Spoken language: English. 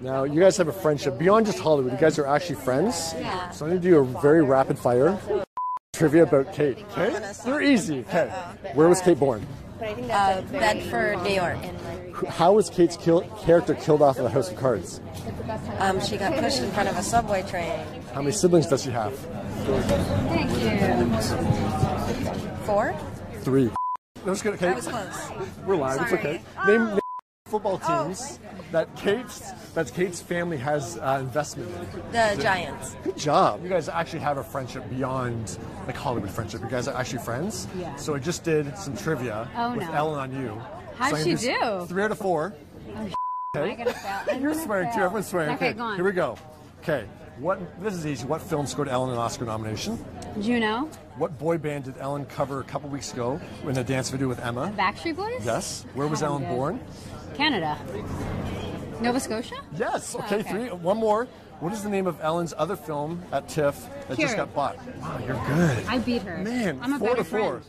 Now, you guys have a friendship beyond just Hollywood. You guys are actually friends. Yeah. So I'm going to do a very rapid fire trivia about Kate. Okay? They're easy. Okay. Where was Kate born? Uh, Bedford, New York. How was Kate's kill- character killed off of the House of Cards? Um, she got pushed in front of a subway train. How many siblings does she have? Thank you. Four? Three. That was good. Okay. That was close. We're live. It's okay. Name, name football teams that Kate's that Kate's family has uh, investment in. The Giants. Good job. You guys actually have a friendship beyond like Hollywood friendship. You guys are actually friends. Yeah. So I just did some trivia Oh, with no. Ellen on you. How'd So she do? Three out of four. Am Okay. I gonna fail? I'm You're swearing too. Everyone's swearing. Okay, go on. Here we go. Okay. What? This is easy. What film scored Ellen an Oscar nomination? Juno, What boy band did Ellen cover a couple weeks ago in a dance video with Emma? Backstreet Boys. Yes. Where was Oh, Ellen good. born? Canada. Nova Scotia. Yes. Oh, okay, Oh, okay. Three. One more. What is the name of Ellen's other film at TIFF that just got bought? Wow, you're good. I beat her. Man, I'm a four to four. friend.